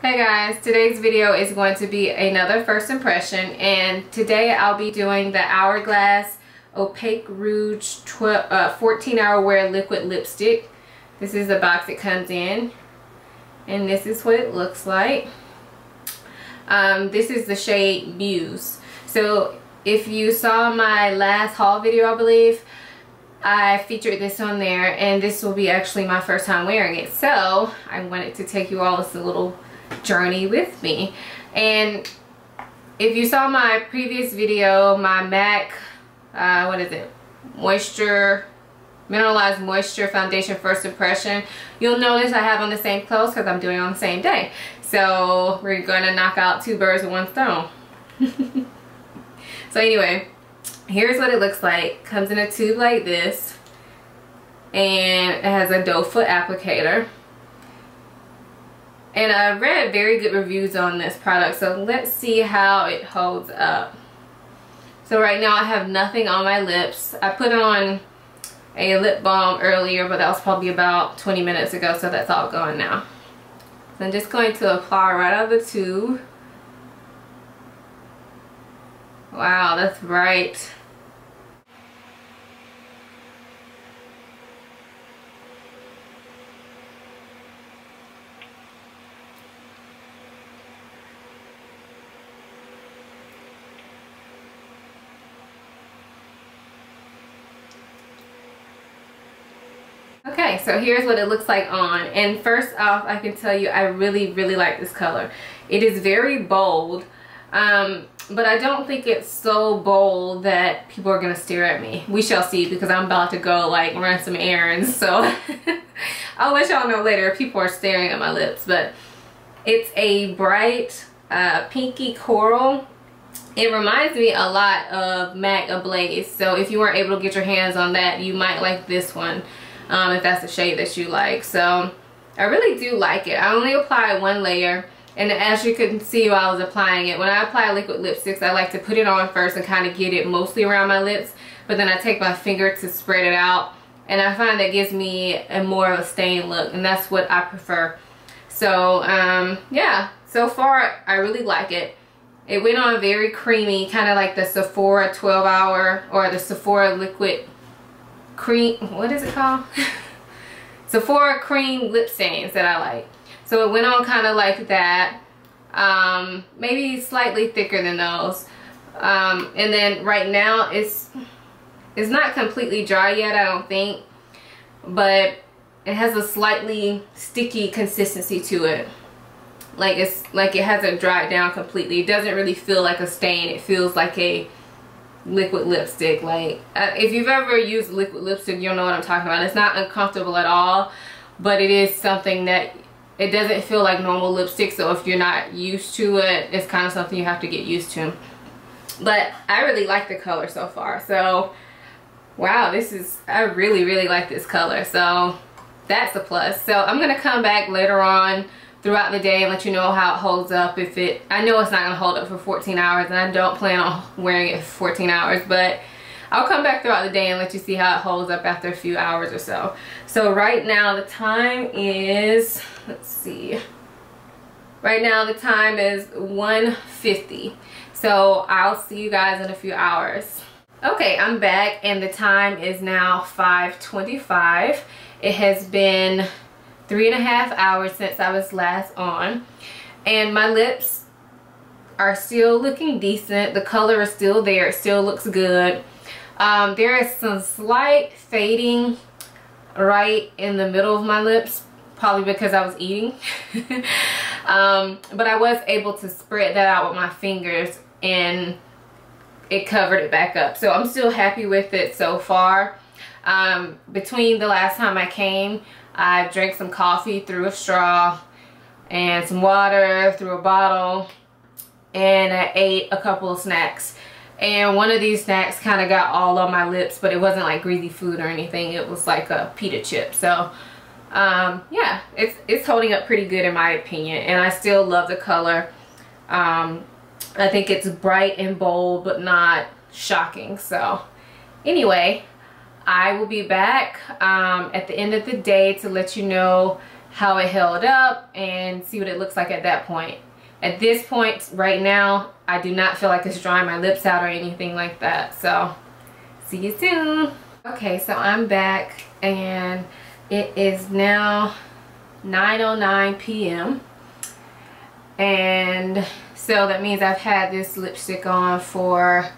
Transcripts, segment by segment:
Hey guys, today's video is going to be another first impression and today I'll be doing the Hourglass Opaque Rouge 12, uh, 14 Hour Wear Liquid Lipstick. This is the box it comes in and this is what it looks like. Um, this is the shade Muse. So if you saw my last haul video I believe, I featured this on there and this will be actually my first time wearing it. So I wanted to take you all this little journey with me. And if you saw my previous video, my MAC, uh, what is it, moisture, mineralized moisture foundation first impression, you'll notice I have on the same clothes because I'm doing on the same day. So we're going to knock out two birds with one stone. so anyway, here's what it looks like. Comes in a tube like this. And it has a doe foot applicator. And I read very good reviews on this product. So let's see how it holds up. So right now I have nothing on my lips. I put on a lip balm earlier, but that was probably about 20 minutes ago. So that's all gone now. So I'm just going to apply right out of the tube. Wow, that's bright. Okay, so here's what it looks like on. And first off, I can tell you I really, really like this color. It is very bold, um, but I don't think it's so bold that people are going to stare at me. We shall see because I'm about to go like run some errands. So I'll let y'all know later if people are staring at my lips. But it's a bright uh, pinky coral it reminds me a lot of MAC Ablaze. So if you weren't able to get your hands on that, you might like this one um, if that's the shade that you like. So I really do like it. I only apply one layer. And as you can see while I was applying it, when I apply liquid lipsticks, I like to put it on first and kind of get it mostly around my lips. But then I take my finger to spread it out. And I find that gives me a more of a stain look. And that's what I prefer. So, um, yeah. So far, I really like it. It went on very creamy, kind of like the Sephora 12 hour or the Sephora liquid cream, what is it called? Sephora cream lip stains that I like. So it went on kind of like that. Um, maybe slightly thicker than those. Um, and then right now it's it's not completely dry yet I don't think but it has a slightly sticky consistency to it like it's like it hasn't dried down completely it doesn't really feel like a stain it feels like a liquid lipstick like uh, if you've ever used liquid lipstick you'll know what I'm talking about. It's not uncomfortable at all but it is something that it doesn't feel like normal lipstick so if you're not used to it it's kind of something you have to get used to. But I really like the color so far so wow this is I really really like this color so that's a plus. So I'm gonna come back later on throughout the day and let you know how it holds up if it I know it's not gonna hold up for 14 hours and I don't plan on wearing it for 14 hours but I'll come back throughout the day and let you see how it holds up after a few hours or so so right now the time is let's see right now the time is 1:50. so I'll see you guys in a few hours okay I'm back and the time is now 5:25. it has been three and a half hours since I was last on. And my lips are still looking decent. The color is still there. It still looks good. Um, there is some slight fading right in the middle of my lips probably because I was eating. Um, but I was able to spread that out with my fingers and it covered it back up. So I'm still happy with it so far. Um, between the last time I came I drank some coffee through a straw and some water through a bottle and I ate a couple of snacks. And one of these snacks kind of got all on my lips but it wasn't like greasy food or anything. It was like a pita chip. So um, yeah it's it's holding up pretty good in my opinion and I still love the color. Um, I think it's bright and bold but not shocking. So anyway I will be back um, at the end of the day to let you know how it held up and see what it looks like at that point. At this point right now, I do not feel like it's drying my lips out or anything like that. So see you soon. Okay, so I'm back and it is now 9.09 p.m. And so that means I've had this lipstick on for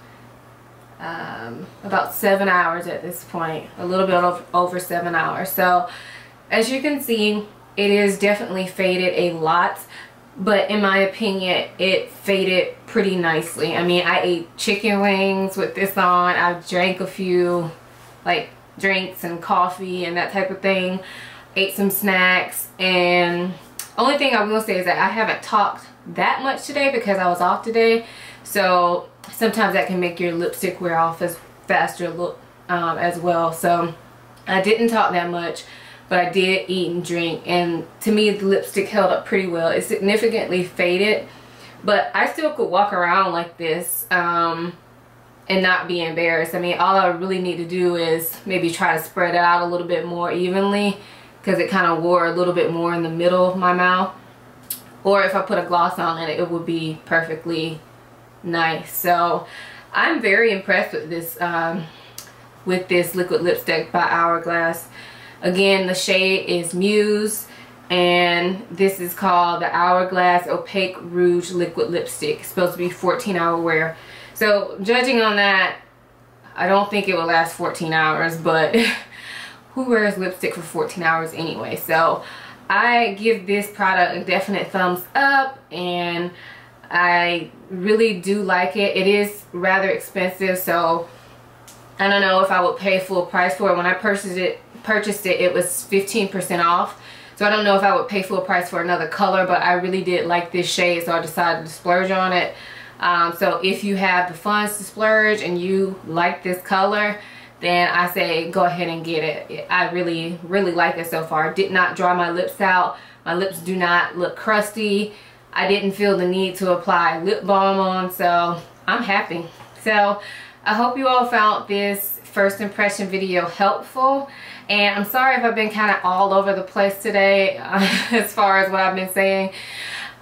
um, about seven hours at this point. A little bit of, over seven hours. So as you can see, it is definitely faded a lot but in my opinion it faded pretty nicely i mean i ate chicken wings with this on i drank a few like drinks and coffee and that type of thing ate some snacks and only thing i will say is that i haven't talked that much today because i was off today so sometimes that can make your lipstick wear off as faster look um, as well so i didn't talk that much but I did eat and drink and to me the lipstick held up pretty well. It significantly faded but I still could walk around like this um, and not be embarrassed. I mean all I really need to do is maybe try to spread it out a little bit more evenly because it kind of wore a little bit more in the middle of my mouth or if I put a gloss on it it would be perfectly nice. So I'm very impressed with this um, with this liquid lipstick by Hourglass. Again, the shade is Muse and this is called the Hourglass Opaque Rouge Liquid Lipstick. It's supposed to be 14 hour wear. So judging on that, I don't think it will last 14 hours, but who wears lipstick for 14 hours anyway? So I give this product a definite thumbs up and I really do like it. It is rather expensive, so I don't know if I would pay full price for it. When I purchased it, purchased it, it was 15% off. So I don't know if I would pay full price for another color, but I really did like this shade, so I decided to splurge on it. Um, so if you have the funds to splurge and you like this color, then I say go ahead and get it. I really, really like it so far. Did not dry my lips out. My lips do not look crusty. I didn't feel the need to apply lip balm on, so I'm happy. So I hope you all found this first impression video helpful and I'm sorry if I've been kind of all over the place today uh, as far as what I've been saying.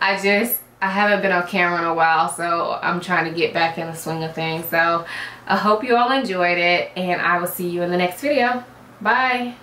I just I haven't been on camera in a while so I'm trying to get back in the swing of things. So I hope you all enjoyed it and I will see you in the next video. Bye